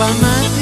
up all my